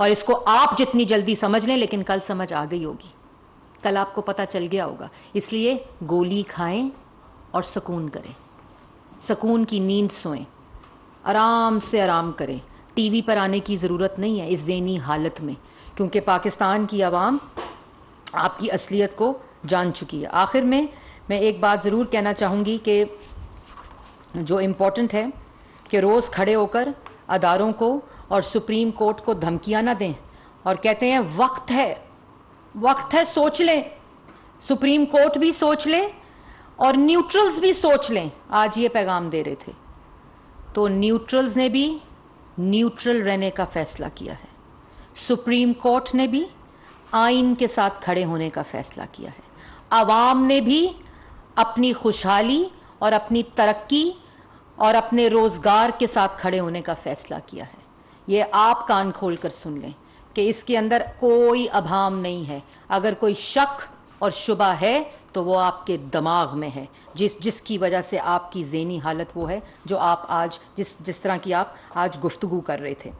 और इसको आप जितनी जल्दी समझ लें, लेकिन कल समझ आ गई होगी। कल आपको पता चल गया होगा। इसलिए गोली खाएँ और सुकून करें। सुकून की नींद सोएँ। आराम से आराम करें। टीवी पर आने की ज़रूरत नहीं है इस जहनी हालत में, क्योंकि पाकिस्तान की आवाम आपकी असलियत को जान चुकी है। आखिर में मैं एक बात ज़रूर कहना चाहूँगी कि जो इम्पोर्टेंट है कि रोज़ खड़े होकर अदारों को और सुप्रीम कोर्ट को धमकियाँ ना दें और कहते हैं, वक्त है वक्त है, सोच लें। सुप्रीम कोर्ट भी सोच लें और न्यूट्रल्स भी सोच लें। आज ये पैगाम दे रहे थे। तो न्यूट्रल्स ने भी न्यूट्रल रहने का फैसला किया है। सुप्रीम कोर्ट ने भी आइन के साथ खड़े होने का फैसला किया है। आवाम ने भी अपनी खुशहाली और अपनी तरक्की और अपने रोज़गार के साथ खड़े होने का फ़ैसला किया है। ये आप कान खोल कर सुन लें कि इसके अंदर कोई अभाम नहीं है। अगर कोई शक और शुबा है तो वो आपके दिमाग में है। जिस, जिसकी वजह से आपकी जेनी हालत वो है, जो आप आज, जिस जिस तरह की आप आज गुफ्तगु कर रहे थे।